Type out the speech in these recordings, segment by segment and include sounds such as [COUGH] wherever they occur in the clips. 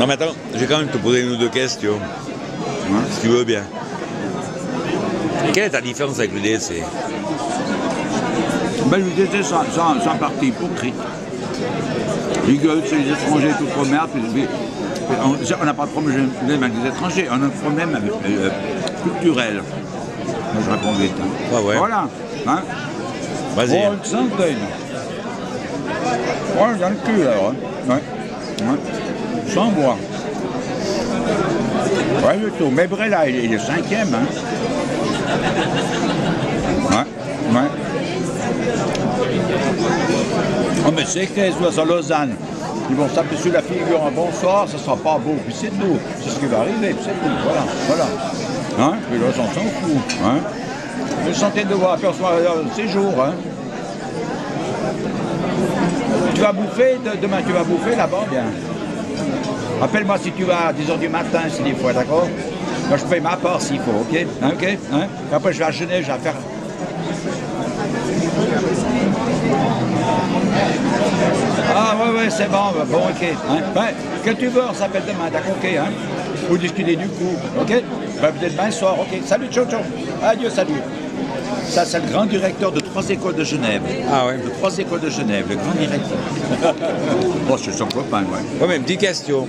Non, mais attends, je vais quand même te poser une ou deux questions, si tu veux bien. Quelle est ta différence avec le DSC Ben, le DSC, c'est un, parti hypocrite. Ils gueulent sur les étrangers, tout merde. puis on- n'a pas de problème avec les étrangers, on a un problème avec, euh, culturel. Moi, je réponds vite. hein. Ouais, ouais? Voilà. Hein Vas-y. Oh, une centaine. Ouais, dans le cul, alors. hein. Ouais. ouais. Sans bois. Ouais, le tout. Mais Brella, il est, il est cinquième. Hein. Ouais, ouais. Oh, mais c'est que à Lausanne Ils vont taper sur la figure un bonsoir, ça sera pas beau, puis c'est tout. C'est ce qui va arriver, puis c'est tout. Voilà, voilà. Hein? Puis là, on s'en fout. Hein Une centaine de voix aperçoit ces jours. Hein tu vas bouffer, de- demain tu vas bouffer là-bas, bien. Appelle-moi si tu vas à 10h du matin, si des fois, d'accord Moi, je paye ma part s'il faut, ok Hein, Ok hein Et après, je vais à Genève, je vais faire... Ah, ouais, ouais, c'est bon, bon, ok. Hein que tu veux, on s'appelle demain, d'accord, ok hein Ou discuter du coup, ok ben, Peut-être demain soir, ok. Salut, ciao, ciao. Adieu, salut. Ça, c'est le grand directeur de trois écoles de Genève. Ah ouais. De trois écoles de Genève, le grand directeur. [LAUGHS] bon, c'est son copain, ouais. Ouais, mais une petite question.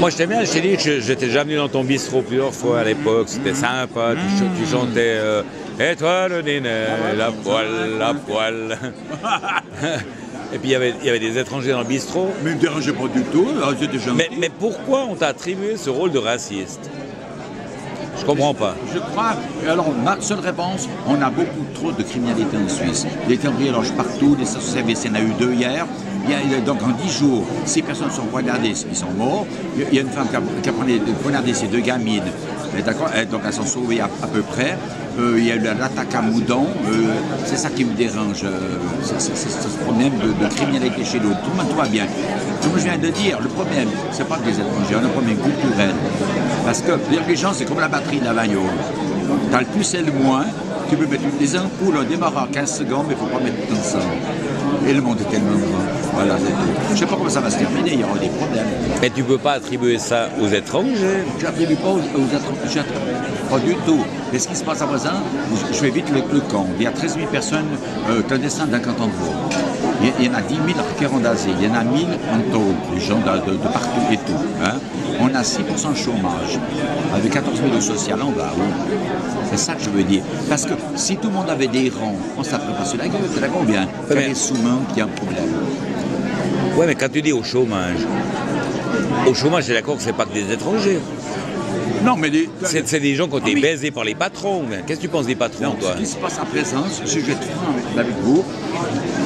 Moi, je t'aime bien, je t'ai dit que j'étais déjà venu dans ton bistrot plusieurs fois à l'époque, c'était sympa, tu, ch- tu chantais euh, Et toi le néné, la poêle, la poêle. [LAUGHS] Et puis il y avait- il y avait des étrangers dans le bistrot. Mais ne me dérangeait pas du tout, j'étais gentil. Mais, mais pourquoi on t'a attribué ce rôle de raciste? Je comprends pas. Je crois, alors ma seule réponse, on a beaucoup trop de criminalité en Suisse. Les cambriolages partout, les services, il y en a eu deux hier. Donc en dix jours, six personnes sont poignardées, ils sont morts. Il y a une femme qui a, poignardé- ses deux gamines. D'accord Donc elles sont sauvées à, à peu près. Euh, il y a eu l'attaque à Moudon. Euh, c'est ça qui me dérange. euh, c'est ce problème de, de criminalité chez nous. Tout le monde va bien. Comme je viens de dire, le problème, c'est pas les étrangers, on a un problème culturel. Parce que les gens, c'est comme la batterie de la bagnole. Tu as le plus et le moins. Tu peux mettre des ampoules, un démarreur en 15 secondes, mais il ne faut pas mettre tout ensemble. Et le monde est tellement grand. Voilà. Je ne sais pas comment ça va se terminer, il y aura des problèmes. Mais tu peux pas attribuer ça aux étrangers. Je n'attribue pas aux, étrangers. Pas du tout. Mais ce qui se passe à présent, je vais vite le, le compte. Il y a 13 000 personnes euh, clandestines d'un canton de Vaud. Il y- en a 10 000 requérants d'asile. Il y en a 1000 en taux, des gens de, de- de partout et tout. hein. On a 6% de chômage. Avec 14 000 de social, on va où? C'est ça que je veux dire. Parce que si tout le monde avait des rangs, on ne s'appellerait pas sur la gueule. Tu d'accord bien Il y a des sous-mains qui ont un problème. Ouais, mais quand tu dis au chômage, au chômage, j'ai d'accord que c'est pas que des étrangers? Non, mais les, C'est c'est des gens qui ont été Ah oui. baisés par les patrons. Qu'est-ce que tu penses des patrons, Non, toi? ce qui se passe à présent, je vais être franc avec, vous,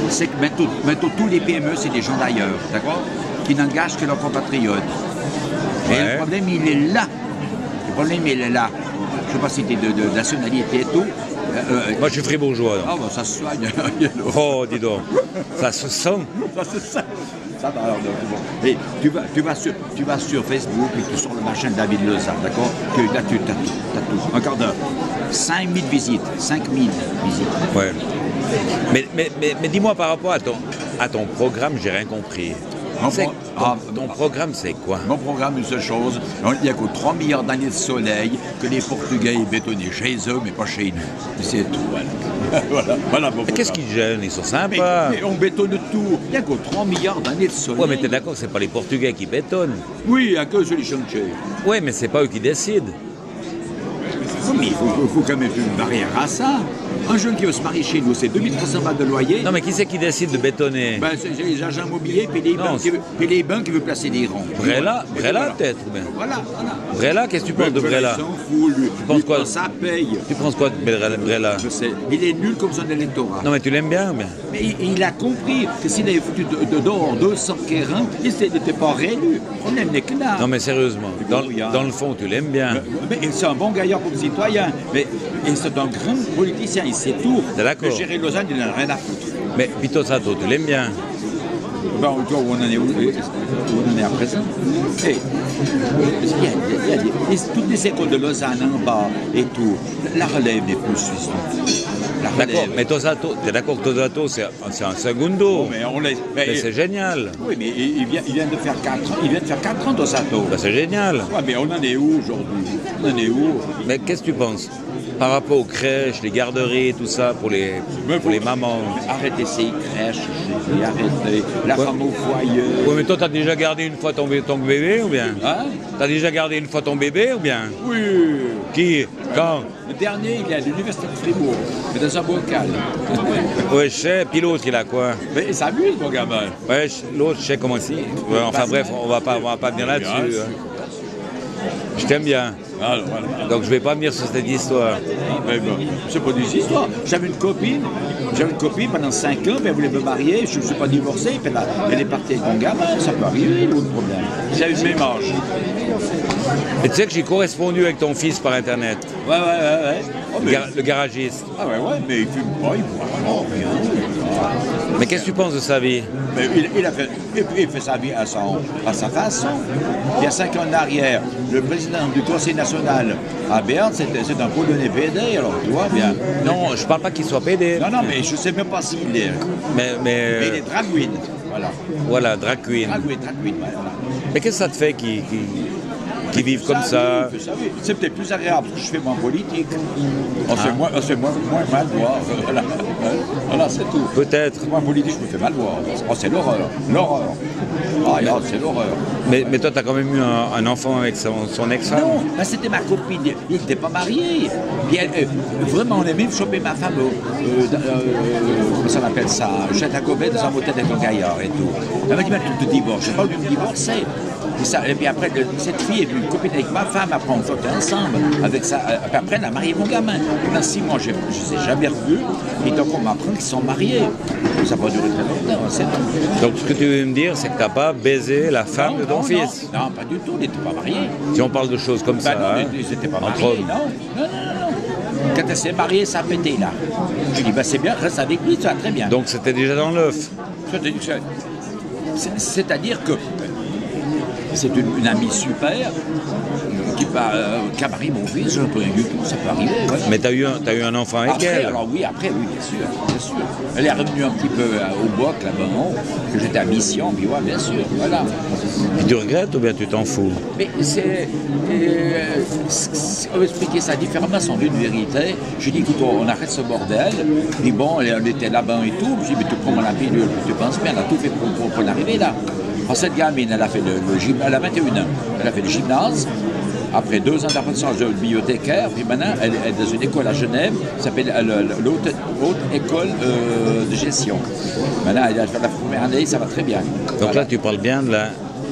c'est que maintenant, maintenant, tous les PME, c'est des gens d'ailleurs, d'accord? Qui n'engagent que leurs compatriotes. Et le problème, il est là. Le problème, il est là. Je ne sais pas si tu es de, de nationalité et tout. Euh, euh, Moi, je suis fribourgeois. donc. ah, bah, ça se soigne. [LAUGHS] [LAUGHS] Oh, dis donc. Ça se sent. ça, va, alors, bon. Et tu vas, tu, vas sur, tu vas sur Facebook et tu sors le machin de David Lezard, d'accord? Là, tu as tout, t'as tout. Un quart d'heure. 5000 visites, 5000 visites. Ouais. Mais, mais, mais, mais dis-moi par rapport à ton, à ton programme, j'ai rien compris. Mon pro- ah, ton programme, c'est quoi? Mon programme, une seule chose, il n'y a que 3 milliards d'années de soleil que les Portugais ils bétonnaient chez eux, mais pas chez nous. C'est tout, voilà. [LAUGHS] voilà, mon Qu'est-ce qu'ils gênent Ils sont sympas. mais on bétonne tout. Il n'y a que 3 milliards d'années de soleil. Ouais, mais t'es d'accord que c'est pas les Portugais qui bétonnent. Oui, a que sur les chantiers. Ouais, mais c'est pas eux qui décident. Mais il faut, faut quand même une barrière à ça. Un jeune qui veut se marier chez nous, c'est 2300 balles de loyer. Non, mais qui c'est qui décide de bétonner Ben, c'est les agents immobiliers, puis les, qui les banques qui veulent placer des ronds. Brella, Brella peut-être. Voilà, voilà. Brella, qu'est-ce que tu penses de Brella Il s'en fout, lui. penses quoi Ça paye. Tu penses quoi de Brella- Je sais. Il est nul comme son électorat. Non, mais tu l'aimes bien mais... Mais il, il a compris que s'il avait foutu de, de dehors 200 Kérins, il n'était pas réélu. Le problème n'est que là. Non, mais sérieusement, dans, le fond, tu l'aimes bien. Mais c'est un bon gaillard comme citoyen. Mais c'est un grand politicien, sait tout. D'accord. Mais Gérer Lausanne, il n'en a rien à foutre. Mais Vito Sato, tu l'aimes bien Bon, toi, où on en est, où, on en est à présent Et, il y a- il y a des- les- toutes les écoles de Lausanne en bas et tout, la relève n'est plus suisse. D'accord, mais Tosato, t'es d'accord que Tosato, c'est c'est un segundo. Oh, mais on mais- Mais c'est génial. oui, mais il vient, il vient de faire 4 ans. Il vient de faire 4 ans d'Osato. Bah, c'est génial. Ouais, mais on en est où aujourd'hui? On en est où? Mais qu'est-ce que tu penses? Par rapport aux crèches, les garderies, tout ça, pour les, pour les mamans. Arrêtez ces crèches, je dis, arrêtez. La Ouais. femme au foyer. Oui, mais toi, t'as déjà gardé une fois ton, ton bébé ou bien? Hein? T'as déjà gardé une fois ton bébé ou bien? Oui. Qui? Quand? Le dernier, il est à l'université de Fribourg, mais dans un bocal. [LAUGHS] Ouais, je sais. Puis l'autre, il a quoi? Mais il s'amuse, mon gamin. Ouais, l'autre, je sais comment c'est. Ouais, enfin bref, on va pas, on va pas venir là-dessus. Hein. Je t'aime bien. Alors, voilà. Donc je vais pas venir sur cette histoire. Mais bon, c'est pas des histoires. J'avais une copine, j'avais une copine pendant 5 ans, puis elle voulait me marier, je ne suis pas divorcé, puis elle, a- elle est partie avec mon gamin, ça peut arriver, de problème. J'avais le même âge. Et tu sais que j'ai correspondu avec ton fils par internet, Ouais, ouais, ouais, ouais. Oh, le, mais, gar- le garagiste. ah ouais, ouais, mais il fume pas, il boit pas, rien. Mais qu'est-ce que tu penses de sa vie? Mais il, il a fait, il, il fait sa vie à, son, à sa façon. Il y a cinq ans en arrière, le président du Conseil national à Berne, c'est un Polonais PD, alors tu vois bien. Non, je parle pas qu'il soit pédé. Non, non, mais je ne sais même pas s'il est. Mais, mais, Mais il est drag queen. Voilà. voilà, drag queen. Drag queen, drag queen, voilà. Mais qu'est-ce que ça te fait qu'ils qu'ils- qu'ils vivent comme ça? savez, C'est peut-être plus agréable parce que je fais moins politique. On fait moins, on fait moins, moins mal voir. [LAUGHS] Voilà, Voilà, c'est tout. Peut-être. Moi, politique, je me fais mal voir. Oh, c'est l'horreur. L'horreur. Ah, regarde, c'est l'horreur. Mais, mais toi, tu as quand même eu un, un enfant avec son, son ex-femme Non, ben, c'était ma copine. Il n'était pas marié. Puis elle, euh, vraiment, on a même chopé ma femme, euh, dans- euh, comment ça appelle ça, Château Gobet dans un motel avec un gaillard et tout. Elle m'a dit, mais tu te divorces. Je n'ai pas voulu me divorcer. Et, ça, et puis après, le- cette fille est venue copine avec ma femme, après on sortait ensemble. Avec ça, euh, puis après, elle a marié mon gamin. Pendant six mois, je ne les ai jamais revus. Et donc, on m'apprend qu'ils sont mariés. Ça n'a pas duré très longtemps, c'est tout. Donc ce que tu veux me dire, c'est que tu n'as pas baisé la femme de ton non, fils. Non, non, pas du tout. Ils n'étaient pas mariés. Si on parle de choses comme Ben ça, non, hein, ils n'étaient pas entre mariés. Non, non, non, non. Quand elle s'est mariée, ça a pété là. Je dis, ben c'est bien, reste avec lui, ça va très bien. Donc c'était déjà dans l'œuf. C'est- c'est- C'est-à-dire que c'est une, une amie super qui, va, euh, marié mon fils, je ne du tout, ça peut arriver. ouais. Mais tu as, eu un- t'as eu un enfant avec Après, elle. alors oui, après, oui, bien sûr, bien sûr. Elle est revenue un petit peu euh, au boc là-bas, que j'étais à mission, puis ouais, bien sûr, voilà. Et tu regrettes ou bien tu t'en fous Mais c'est. euh, on va expliquer ça différemment, sans une vérité. Je dis, écoute, on arrête ce bordel. Puis bon, on était là-bas et tout. Je dis, mais tu prends la pilule, tu penses bien, elle a tout fait pour, pour, pour l'arrivée là. Alors, cette gamine, elle a fait le, le gym- elle a 21 ans. Elle a fait le gymnase. Après deux ans d'apprentissage de bibliothécaire, puis maintenant, elle elle est dans une école à Genève, qui s'appelle euh, l'Haute Haute École euh, de Gestion. Maintenant, elle a fait la première année, ça va très bien. Donc Voilà. là, tu parles bien de la.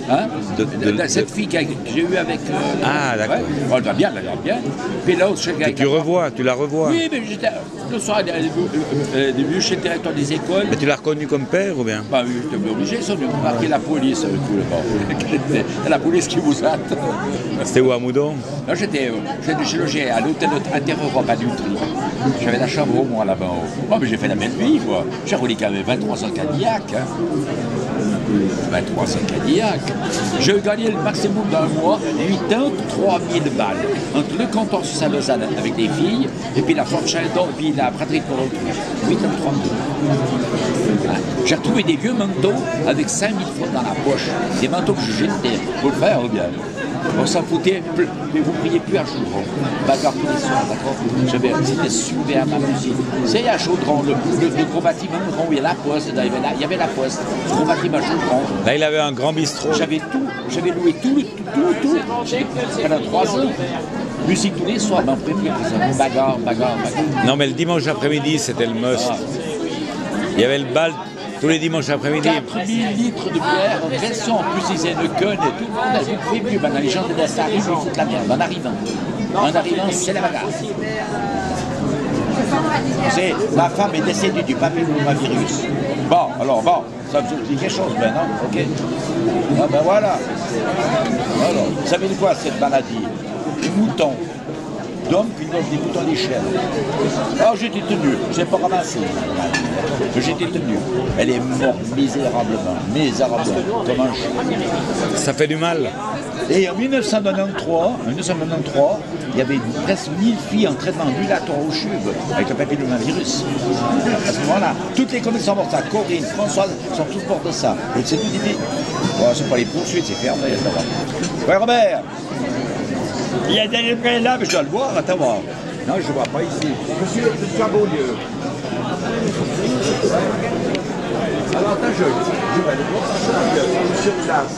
Hein? De- De- de- de- cette fille que j'ai eue avec. euh, Ah, d'accord. ouais. Oh, elle va bien, elle va bien. Puis l'autre, tu revois, tu la revois. Oui, mais j'étais. Est venue- elle est venue chez le directeur des écoles. Mais tu l'as reconnu comme père ou bien? Bah oui, j'étais obligé, ils sont venus marquer la police avec tout le [LAUGHS] la police qui vous attend. C'était où à Moudon? Là, j'étais euh, logé à l'hôtel Inter-Europe à Nutri. J'avais la chambre au moins là-bas. Moi, mais j'ai fait la même vie, quoi. J'ai roulé quand même 23 ans Cadillac. Hein. 23 ans Cadillac. J'ai gagné le maximum d'un mois, 83 000 balles. Entre le comptoir sur Saint-Lausanne avec les filles, et puis la Fort Sheldon, et puis la praterie de Port 83 000. Hein. J'ai retrouvé des vieux manteaux avec 5 000 francs dans la poche. Des manteaux que je jetais. Faut le faire, bien on s'en foutait, plus- mais vous priez plus à Chaudron. Bagarre tous les soirs, d'accord J'avais- C'était super ma musique. C'est à Chaudron, le, le- le gros bâtiment rond, il y a la poste, il y avait la, il y avait la poste, gros bâtiment à Chaudron. Là, il avait un grand bistrot. J'avais tout, j'avais loué tout, le- tout, tout, tout, pendant trois ans. Musique tous les soirs, mais en premier, bagarre, bagarre, bagarre. Non, mais le dimanche après-midi, c'était le must. Il y avait le bal tous les dimanches après-midi. 4000 litres de bière, en plus ils le gun et tout le monde a fait plus. Maintenant les gens de ils la merde en arrivant. En arrivant, c'est la bagarre. C'est ma femme est décédée du papillomavirus. Bon, alors bon, ça vous dit quelque chose, non? Ok Ah ben voilà. Alors, vous savez de quoi cette maladie? Les moutons. D'hommes qui donnent des boutons d'échelle. Alors j'étais tenu, je n'ai pas ramassé. J'étais tenu. Elle est morte misérablement, misérablement, comme un chien. Ça fait du mal. Et en 1993, en 1993 il y avait presque 1000 filles en traitement ambulatoire au chub avec le papillomavirus. À ce moment-là, toutes les communes sont mortes. Ça, Corinne, Françoise, sont toutes mortes de ça. Et c'est tout dit. Bon, c'est pas les poursuites, c'est fermé. Ouais, Robert Il y a des livrets là, mais je dois le voir, attends voir. Non, je ne vois pas ici. Suis à Beaulieu. Alors, attends, je, je vais le voir, je suis sur place.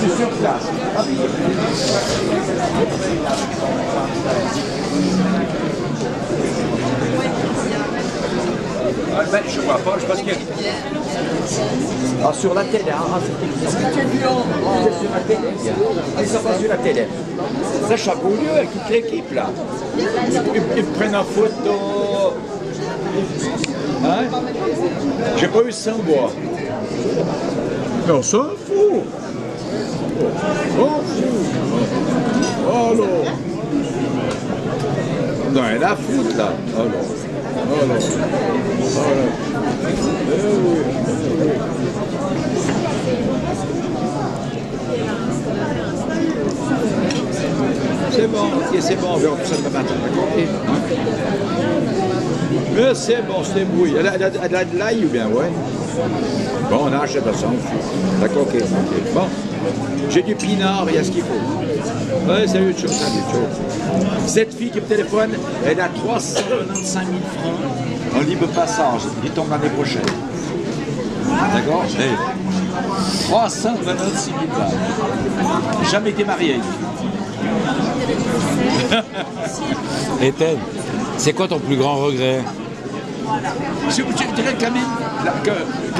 Suis sur place. Ah, ben, je vois pas, je pense a... Ah, sur la télé, hein, c'est Est-ce que tu es C'est sur la télé. Ah, ils sont pas sur la télé. Ça, à Beaulieu avec toute l'équipe, là. Ils, ils prennent en photo. Hein? J'ai pas eu sans bois. Mais on s'en fout. Oh, oh non Non, elle a foutre là Oh non Oh non Oh non Eh oui, eh oui. C'est bon, ok, c'est bon, on verra tout ça demain matin, d'accord? Ok. Mais c'est bon, c'est brouille. Elle a, de l'ail ou bien, ouais? Bon, on achète ça, on. D'accord, ok, ok. Bon, j'ai du pinard, il y a ce qu'il faut. Ouais, salut, tchou, salut, tchou. Cette fille qui me téléphone, elle a 395 000 francs en libre passage. Il tombe l'année prochaine. D'accord? Hey. 326 000 balles. Jamais été marié. [LAUGHS] Et Ted, c'est quoi ton plus grand regret? Je, je dirais quand même la- que,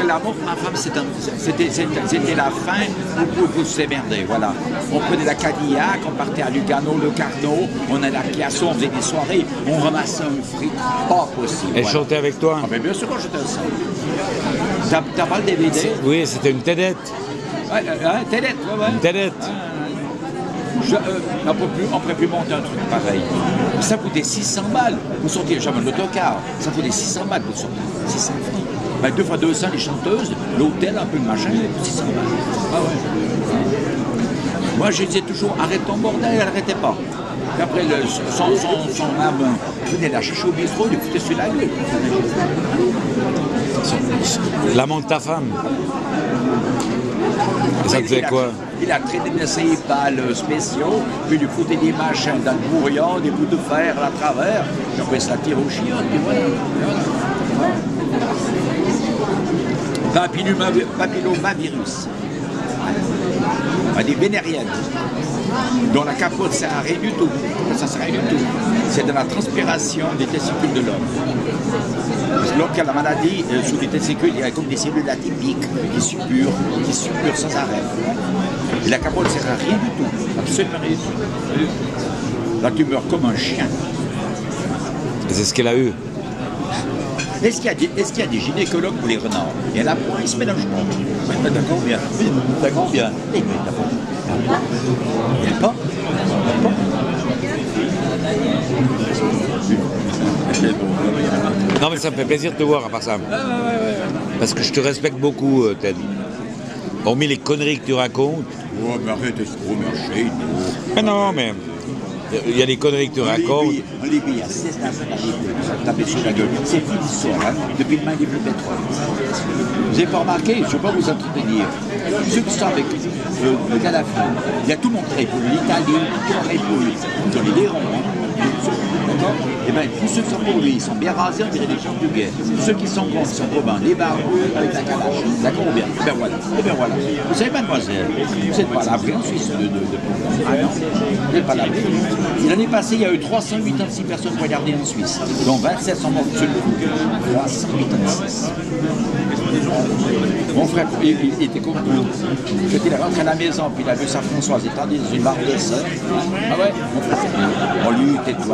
que l'amour pour ma femme, c'était la fin où vous vous émerder. Voilà. On prenait la Cadillac, on partait à Lugano, le Carnot, on allait à Piasso, on faisait des soirées, on ramassait un fric, pas possible. Elle voilà. chantait avec toi? Ah, mais bien sûr quand j'étais ça. T'as pas le DVD Oui, c'était une. Ouais, euh, hein, Télette, ouais, ouais. Une. Je, euh, on peut plus, on pourrait plus monter un truc pareil. Ça coûtait 600 balles. Vous sortiez jamais l'autocar. Ça coûtait 600 balles pour sortir. 600 francs. Ben, deux fois 200 les chanteuses, l'hôtel, un peu de machin, 600 balles. Ah ouais. Moi, je disais toujours, arrête ton bordel, elle n'arrêtait pas. Puis après, le, son, son, son âme venait la chercher au bistrot, il foutait sur la gueule. L'amant de ta femme. Ça faisait quoi Il a de ses balles spéciaux, puis lui foutait des machins dans le bourrion, des bouts de fer à travers, puis après ça tire au chiottes, puis voilà. voilà. Papilloma- Papillomavirus. Des vénériennes, dont la capote à rien du tout. Ça sert à rien du tout. C'est de la transpiration des testicules de l'homme. L'homme qui a la maladie, euh, sous les testicules, il y a comme des cellules atypiques qui suppurent, qui suppurent sans arrêt. Et la capote ne sert à rien du tout, absolument rien du tout. Là, tu meurs comme un chien. Et C'est ce qu'elle a eu. Est-ce qu'il y, a des- y a gynécologues pour les renards? Il y en a pas, ils se mélangent pas. D'accord, bien. Oui, D'accord, bien. Il n'y a pas. Il y a pas. Non, mais ça me fait plaisir de te voir à part ça. Parce que je te respecte beaucoup, euh, Ted. Hormis les conneries que tu racontes. Oh, mais arrête de se remercier. Mais non, mais il y a des conneries que tu racontes. Libye, il y a 16 nationalités qui sont tapées sur la gueule. C'est fini l'histoire, hein, depuis le du pétrole. Vous n'avez pas remarqué, je ne vais pas vous entretenir. Ceux qui sont avec euh, le Kadhafi, il y a tout le monde travaille pour l'Italie, le pour lui. Dans les dérons, hein. Et bien, tous ceux qui sont pour lui, ils sont bien rasés, on dirait des gens du guet. Ceux qui sont contre, ils sont robins, les barbus avec la calache. D'accord ou bien? Et bien voilà. Et bien voilà. Vous savez, mademoiselle, vous n'êtes pas l'abri en Suisse de, de. Ah non, vous n'êtes pas l'abri. L'année passée, il y a eu 386 personnes regardées en Suisse, dont 27 sont mortes sur le coup. 386. Mon frère, il, était nous. Quand il est rentré à la maison, puis il a vu sa Françoise étendue dans une barre de sœur. Ah ouais? Mon frère, on lui, tais-toi, tais-toi.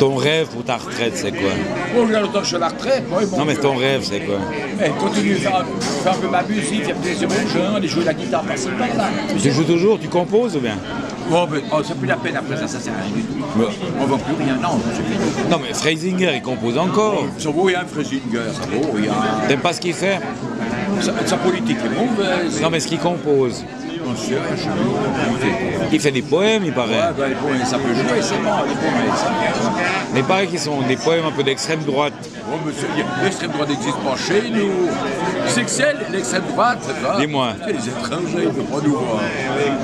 Ton rêve pour ta retraite, c'est quoi? Bon, longtemps que je suis à la retraite. bon, Non, mais ton rêve, c'est quoi? Eh, continue à faire, faire un peu ma musique, faire plaisir aux gens, aller jouer la guitare par-ci par-là. Tu joues toujours Tu composes ou bien? Bon, mais oh, c'est plus la peine après ça, ça sert à rien du tout. On ne vend plus rien, non. Non, mais Freisinger, il compose encore. Ça vaut rien, Fresinger, ça vaut rien. T'aimes pas ce qu'il fait? Sa, sa politique est mauvaise. Non, mais ce qu'il compose. Monsieur, Il fait des poèmes, il Ouais, paraît. ben, les poèmes, ça peut jouer, c'est bon, les poèmes, ça. Mais il paraît qu'ils sont des poèmes un peu d'extrême droite. Oh, monsieur, l'extrême droite n'existe pas chez nous. C'est que c'est l'extrême droite, c'est ça Dis-moi. Les étrangers, ils ne peuvent pas nous voir.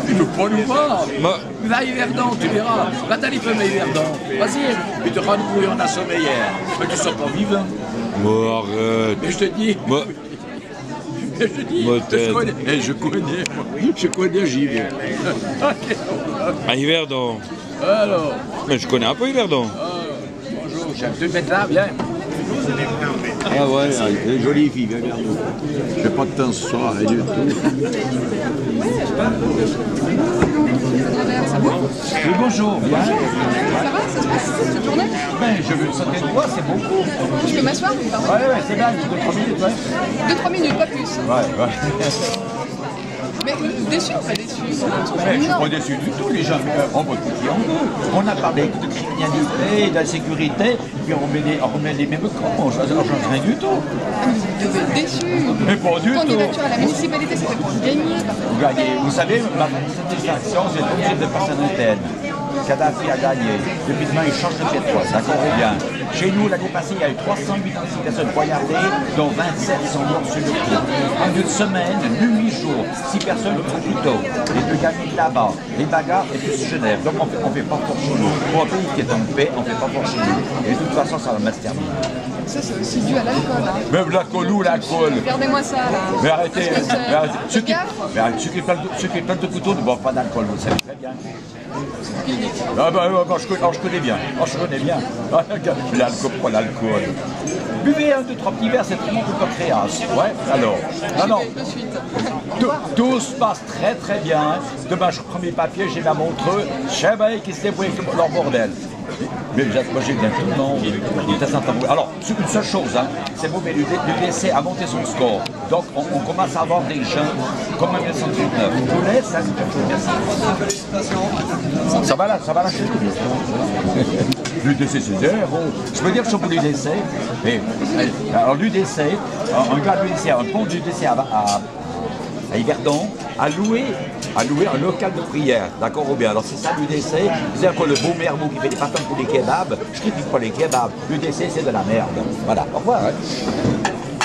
Ils ne peuvent pas nous voir. Moi- Va à Yverdon, tu verras. Va t'aller à Yverdon. Vas-y, il te rend couille en assommé hier. Mais tu ne sont pas vivants. Bon, arrête. Mais je te dis, je dis, je connais, et je connais, je connais, j'y vais. à Yverdon. Alors, Mais je connais un peu Yverdon. bonjour, j'aime te mettre là, viens. Ah ouais, elle est jolie fille, viens vers nous. J'ai pas de temps ce soir, du tout. Oui, bonjour, bien. Ça va, ça se passe cette journée Ben, je veux sauter de c'est beaucoup. Je peux m'asseoir ou pas Ouais, ouais, c'est bien, tu peux 3 minutes, ouais. 2-3 minutes, pas plus. Ouais, ouais. Mais déçu ou pas déçu? Je suis pas déçu du tout, les gens euh, on veut. On a parlé de criminalité, de la sécurité, puis on remet les, on remet les mêmes cons, on on change rien du tout. Ah, mais Vous devez être déçu. Mais pas du tout. Candidature à la municipalité, c'était pour gagner. Vous gagnez. Vous savez, ma satisfaction, c'est de personnalité. Kadhafi a gagné. Depuis demain, il change de pied de poids. D'accord ou bien Chez nous, l'année passée, il y a eu 386 personnes poignardées, dont 27 sont morts sur le coup. En une semaine, 8 jours, 6 personnes au couteau. Les deux gamins là-bas. Les bagarres et plus Genève. Donc on fait, on fait pas fort chez nous. Pour un pays qui est en paix, on fait pas fort chez nous. Et de toute façon, ça va mal se terminer. Ça, c'est aussi dû à l'alcool. Hein. Même l'alcool ou l'alcool Regardez-moi ça, là. Mais arrêtez, mais arrêtez. Ceux, qui, mais arrêtez, ceux qui parlent de, ceux qui parlent de couteau ne boivent pas d'alcool, vous le savez très bien. Ah bah, je, connais, alors, je connais bien, Alors, je connais bien. [LAUGHS] L'alcool, pas l'alcool. Buvez un, deux, trois petits verres, c'est bon pour votre créance. Ouais, alors. Non, non, tout, tout se passe très très bien. Demain, je prends mes papiers, j'ai ma montreux. Chabay qui se débrouille avec leur bordel. Mais moi j'ai bien tout le monde. Il est entendu. Alors, une seule chose, hein, c'est mauvais laisser à monter son score. Donc, on, commence à avoir des gens comme en 1939. Je vous laisse. Ça va là, ça va lâcher. L'UDC, c'est zéro. Je peux dire que je suis l'UDC. Mais, alors, l'UDC, un gars de l'UDC, un pont de l'UDC à, à, à Yverdon, a loué, a loué un local de prière, d'accord ou bien Alors c'est ça l'UDC, c'est quoi le beau mermou qui fait des patins pour les kebabs, je critique pas les kebabs, l'UDC c'est de la merde. Voilà, au revoir. hein.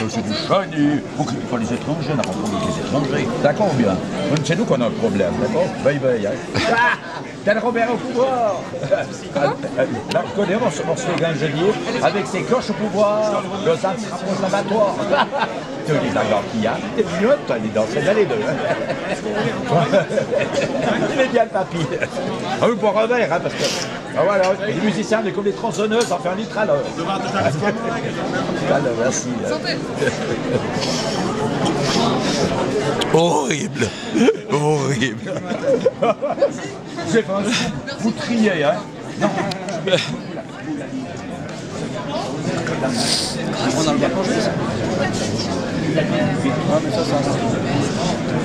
C'est du chani, on critique pas les étrangers, on n'a pas les étrangers, d'accord ou bien C'est nous qu'on a un problème, d'accord? Bye bye. Hein. [LAUGHS] Ah Tel Robert au pouvoir je connais mon, mon slogan, je dis, avec ses cloches au pouvoir, Lausanne se rapproche l'abattoir. [LAUGHS] Tu les accords qu'il y a, t'es mignonne, toi, les dents, c'est les deux. [LAUGHS] Il est bien le papy. Ah oui, pour un verre, hein, parce que, ah, voilà, les musiciens, on est comme les tronçonneuses, on fait un litre à l'heure. Voilà, merci. Horrible Horrible [LAUGHS] Scoop. Vous triez, hein Non.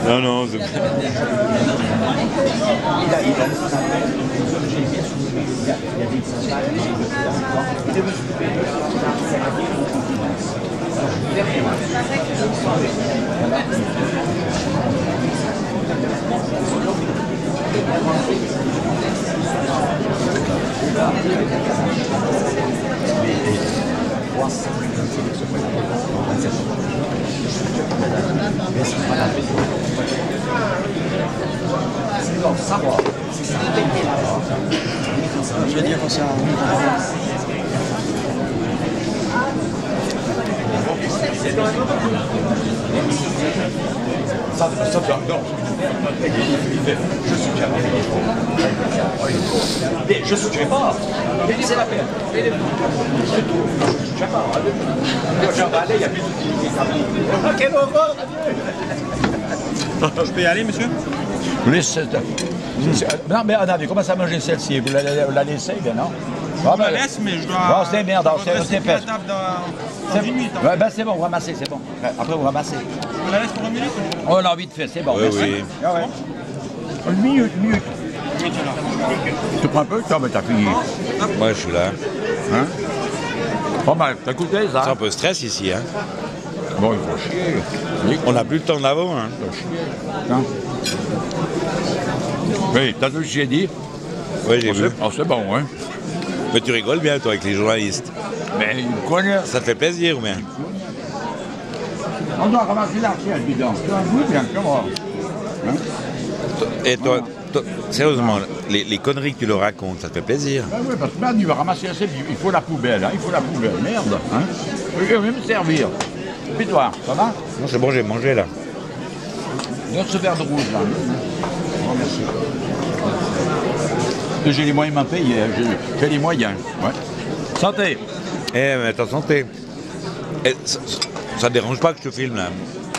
Non, non, c'est- je veux dire s'est C'est non. Je soutiens. Mais je soutiens pas. Mais la peine. C'est tout. Je soutiens pas. Il y a plus d'utilité. Ok, bon, bon. Je peux y aller, monsieur? Oui, c'est... Non, mais on avait commencé à manger celle-ci. Vous la, la- la laissez, bien non? Je Ah, vous la laisse, mais je dois. Bon, c'est merde, c'est- rester c'est C'est- ben c'est bon, vous ramassez, c'est bon. Après, vous ramassez. Je la laisse pour une minute hein. On a envie de faire, c'est bon. Oui, merci. oui. Ah ouais. Une minute, une minute. Tu prends un peu Tiens, ben t'as fini. Moi, je suis là. Hein? Pas mal, t'as C'est ça? Un peu stress ici. Hein. Bon, il faut chier. On n'a plus le temps d'avant. Hein. il faut chier. Hein Oui, t'as vu ce que j'ai dit? Oui, j'ai Oh, vu. c'est oh, c'est bon, hein Mais tu rigoles bien, toi, avec les journalistes. Mais il me. Ça te fait plaisir ou bien On doit ramasser l'argent, le bidon. Tu bien, comment Et toi, toi, sérieusement, les, les conneries que tu leur racontes, ça te fait plaisir? Ah oui, parce que là, il va ramasser assez, il faut la poubelle, hein, il faut la poubelle, merde. Hein. Je vais même servir. Ça va Non, c'est bon, j'ai mangé là. Donne ce verre de rouge là. Oh, merci. J'ai les moyens de m'en payer, hein, j'ai- les moyens. Ouais. Santé Eh, mais ta santé. Eh, ça, ça te dérange pas que je te filme là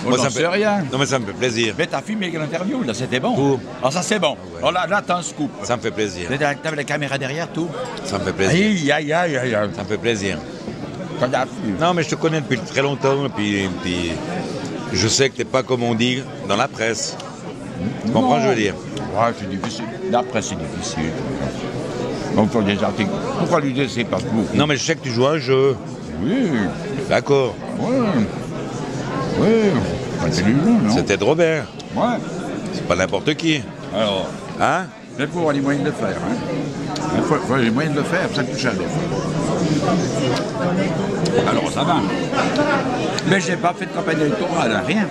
Oh, j'en ça me fait rien. Non, mais ça me fait plaisir. Mais t'as filmé l'interview, là, c'était bon. Tout. Ah, ça c'est bon. ouais. Oh là, là, t'as un scoop. Ça me fait plaisir. T'avais la caméra derrière, tout Ça me fait plaisir. Aïe, aïe, aïe, aïe. Ça me fait plaisir. Non, mais je te connais depuis très longtemps et puis, et puis je sais que t'es pas comme on dit dans la presse. Tu comprends ce que je veux dire? Ouais, c'est difficile. L'après, c'est difficile. On fait des articles. Pourquoi lui laisser pas beaucoup Non, mais je sais que tu joues à un jeu. Oui, D'accord. oui. Oui. C'est lui, non? C'est Ted Robert. Ouais. C'est pas n'importe qui. Alors, Hein? Faut avoir les moyens de le faire. Hein. Il faut, faut les moyens de le faire, ça touche à l'effort. Alors, ça va. Mais j'ai pas fait de campagne électorale, hein, rien.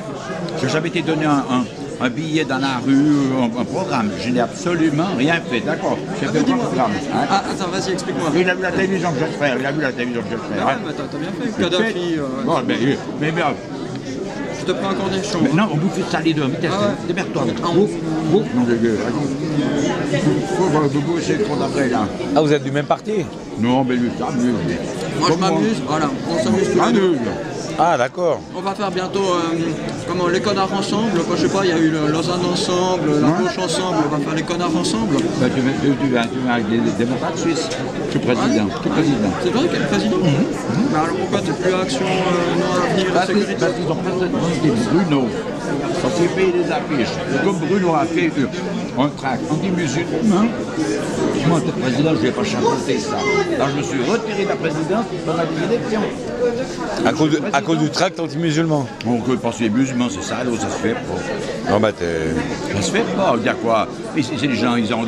J'ai jamais été donné un, un- un billet dans la rue, un, un programme. Je n'ai absolument rien fait, d'accord J'ai fait un programme. hein. Ah, attends, vas-y, explique-moi. Il a vu la télévision que je vais faire, il a vu la télévision que je vais Ah hein. bah, t'as t'as bien fait. Kadhafi, euh, Bon, mais, mais, mais, te prends encore des choses. mais non, on bouffe ça les deux, vitesse, Ah démerde-toi. Ah, Bouffe, bouffe, non de le bobo, c'est trop d'après là. Ah, vous êtes du même parti? Non, mais lui, ça amuse. lui. Moi, je m'amuse, voilà, on s'amuse tous les deux. Ah, d'accord. On va faire bientôt, euh, comment, les connards ensemble. Quoi, je sais pas, il y a eu le Lausanne ensemble, la gauche ensemble, on va faire les connards ensemble. Bah, tu, veux- tu, tu, vas- tu vas avec des, démocrates suisses. Président. Président. C'est vrai qu'elle est président Mais alors pourquoi tu plus action, euh, non avenir, Parce que- sécurité parce qu'ils ont présenté Bruno. Quand il paye les affiches. Comme Bruno a fait euh, un tract anti-musulman, moi, en tant que président, je ne vais pas chapeauter ça. Alors, je me suis retiré de la présidence pendant les élections. À cause, de- à cause du tract anti-musulman. Bon, que parce que les musulmans, c'est ça, ça se fait pas. Non, bah, t'es. Ça se fait pas, il y a quoi? C'est c'est les gens, ils ont...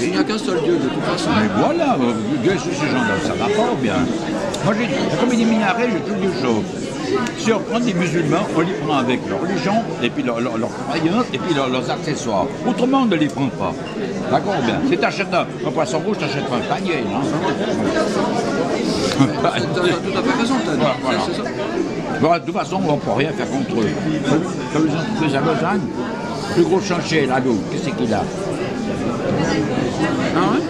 Il n'y a qu'un seul Dieu de toute façon. Mais voilà, euh, Dieu ces gens-là, ça va pas bien. Moi, j'ai, comme il est minarets, j'ai toujours deux choses. Si on prend des musulmans, on les prend avec leur religion, et puis leur, leur, leur croyance, et puis leur- leurs accessoires. Autrement, on ne les prend pas. D'accord bien. Si tu achètes un, un poisson rouge, tu achètes pas un panier. hein. T'as t'as tout à fait raison, t'as. Voilà, ça. De toute façon, on ne peut rien faire contre eux. Comme ils ont fait à Lausanne, le plus gros chantier là-haut, qu'est-ce qu'il a? Ah ouais?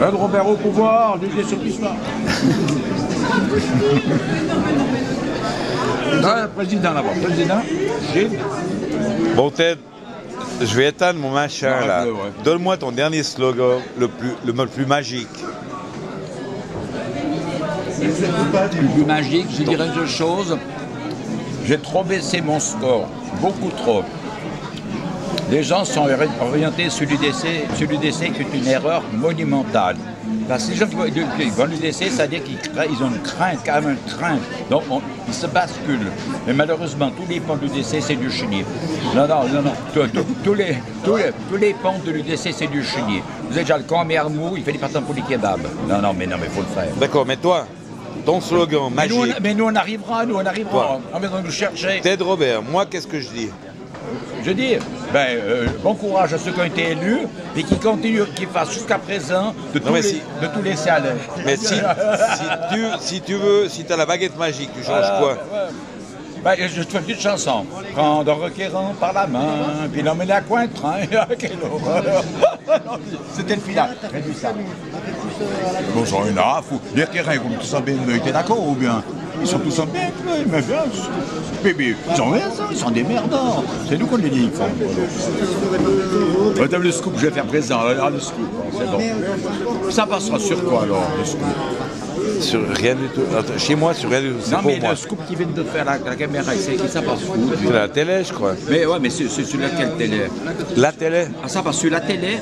Ed Robert au pouvoir, l'idée sur l'histoire. [LAUGHS] Président là-bas, président, Bon, Ted, je vais éteindre mon machin là. ouais. Donne-moi ton dernier slogan, le plus, le plus magique. le plus magique, je dirais deux choses. J'ai trop baissé mon score, beaucoup trop. Les gens sont ori- orientés sur l'UDC, sur l'UDC qui est une erreur monumentale. Parce que les gens qui vont, l'UDC, c'est-à-dire qu'ils ont une crainte, quand même une crainte. Donc on- ils se basculent. Mais malheureusement, tous les ponts de l'UDC, c'est du chenille. Non, non, non, non. Tous, tous- tous les, tous, les, tous les ponts de l'UDC, c'est du chenille. Vous avez déjà le camp Mermou, il fait des partants pour les kebabs. Non, non, mais non, mais il faut le faire. D'accord, mais toi, ton slogan Mais nous, on, mais nous, on arrivera, nous, on arrivera. Quoi On va nous chercher. Ted Robert, moi, qu'est-ce que je dis? Je dis, ben, euh, bon courage à ceux qui ont été élus et qui continuent, qui fassent jusqu'à présent de tous, les, si- de tous les salaires. Mais si, si, tu, si tu veux, si tu as la baguette magique, tu changes Voilà, quoi ouais. Ben, je te fais une petite chanson. Prendre requérant par la main, puis l'emmener à coin de train. [LAUGHS] Quelle horreur. [LAUGHS] C'était le final. Ça. Bon, rien à foutre. Les requérants, comme tout ça, ben, t'es d'accord ou bien? Ils sont tous en bien, ils m'aiment bien. Bébé, ils ont raison, ils sont des merdants. C'est nous qu'on les dit, t'as vu le scoop, je vais faire présent. Regarde le scoop, c'est bon. Ça passera sur quoi alors, le scoop? Sur rien du tout. Attends, Chez moi, sur rien du tout. C'est Non, mais moi. le scoop qui vient de faire la, la caméra, c'est qui ça passe où? C'est la télé, je crois. Mais ouais, mais c'est sur laquelle télé? La télé Ah, ça passe sur la télé?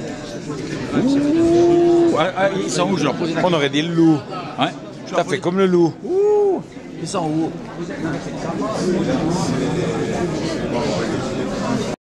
Ouh ah, ah, Ils sont où? Je leur pose la On aurait dit le loup. T'as fait comme le loup. Ouh Ils sont où